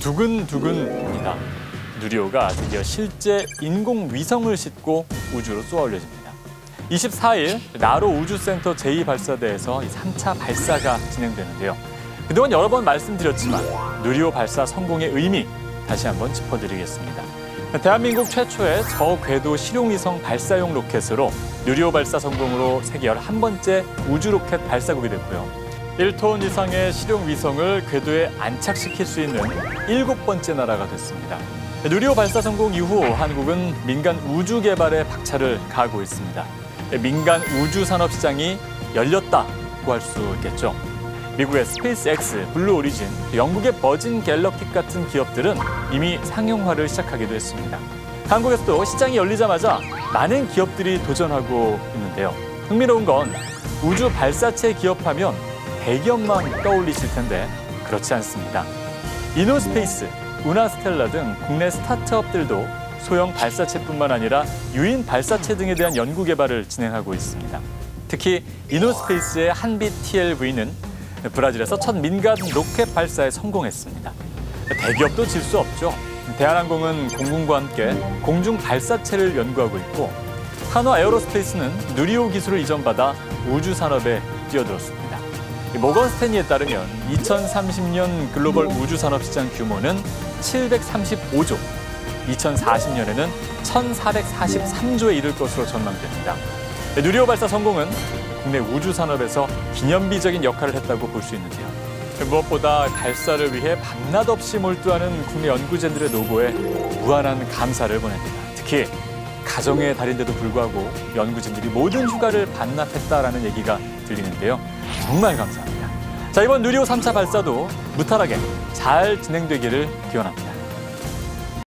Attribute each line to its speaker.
Speaker 1: 두근두근입니다. 누리호가 드디어 실제 인공 위성을 싣고 우주로 쏘아 올려집니다. 24일 나로 우주센터 제2발사대에서 3차 발사가 진행되는데요. 그동안 여러 번 말씀드렸지만 누리호 발사 성공의 의미 다시 한번 짚어드리겠습니다. 대한민국 최초의 저궤도 실용위성 발사용 로켓으로 누리호 발사 성공으로 세계 11번째 우주 로켓 발사국이 됐고요. 1톤 이상의 실용 위성을 궤도에 안착시킬 수 있는 일곱 번째 나라가 됐습니다. 누리호 발사 성공 이후 한국은 민간 우주 개발에 박차를 가하고 있습니다. 민간 우주 산업 시장이 열렸다고 할 수 있겠죠. 미국의 스페이스 X, 블루 오리진, 영국의 버진 갤럭틱 같은 기업들은 이미 상용화를 시작하기도 했습니다. 한국에서도 시장이 열리자마자 많은 기업들이 도전하고 있는데요. 흥미로운 건 우주 발사체 기업하면 대기업만 떠올리실 텐데 그렇지 않습니다. 이노스페이스, 우나스텔라 등 국내 스타트업들도 소형 발사체뿐만 아니라 유인 발사체 등에 대한 연구 개발을 진행하고 있습니다. 특히 이노스페이스의 한빛 TLV는 브라질에서 첫 민간 로켓 발사에 성공했습니다. 대기업도 질 수 없죠. 대한항공은 공군과 함께 공중 발사체를 연구하고 있고 한화 에어로스페이스는 누리호 기술을 이전받아 우주 산업에 뛰어들었습니다. 모건 스탠리에 따르면 2030년 글로벌 우주 산업 시장 규모는 735조, 2040년에는 1,443조에 이를 것으로 전망됩니다. 누리호 발사 성공은 국내 우주 산업에서 기념비적인 역할을 했다고 볼 수 있는데요. 무엇보다 발사를 위해 밤낮 없이 몰두하는 국내 연구진들의 노고에 무한한 감사를 보냅니다. 특히 가정의 달인데도 불구하고 연구진들이 모든 휴가를 반납했다라는 얘기가 들리는데요. 정말 감사합니다. 자, 이번 누리호 3차 발사도 무탈하게 잘 진행되기를 기원합니다.